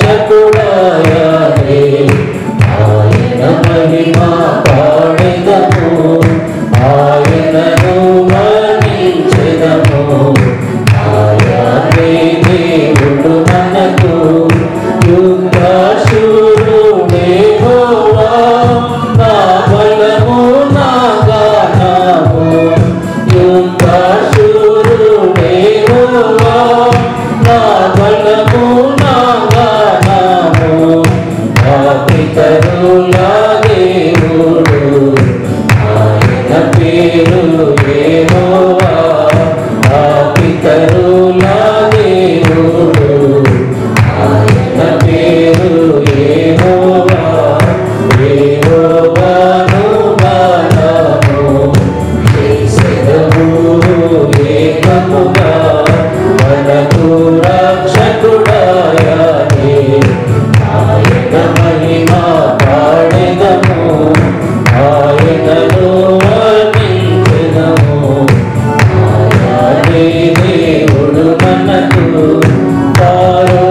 शकु Thank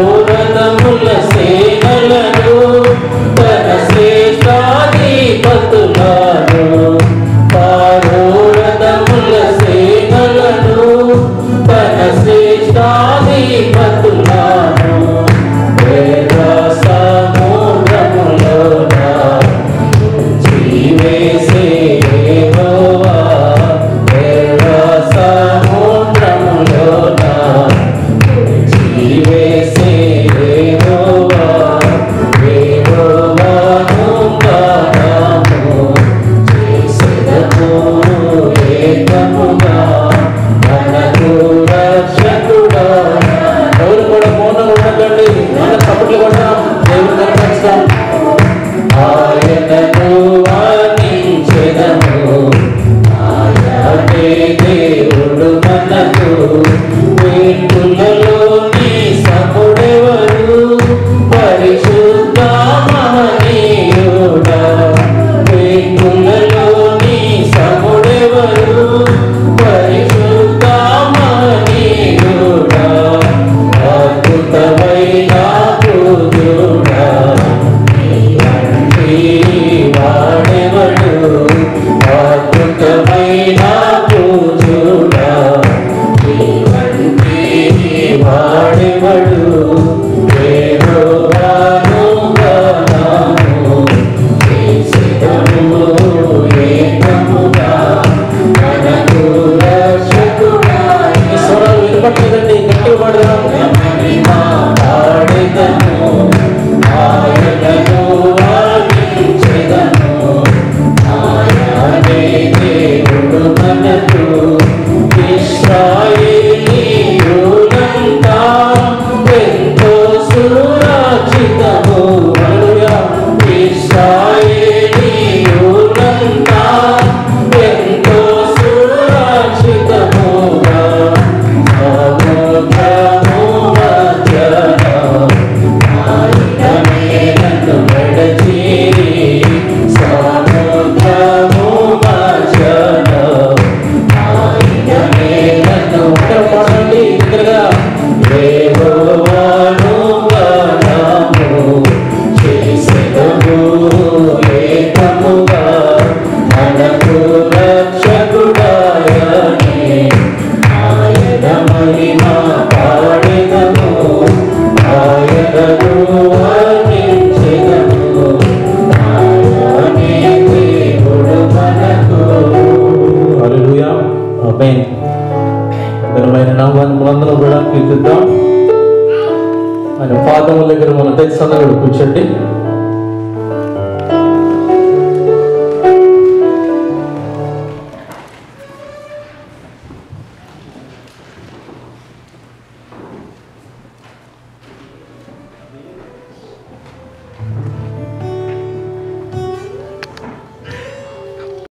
the pain ഇന്ദ്രക ఘనమైన నామాన్ని మనందరం కూడా కీర్తిద్దాం ఆయన పాదముల దగ్గర మన టెక్స్ అందరూ కూర్చోండి.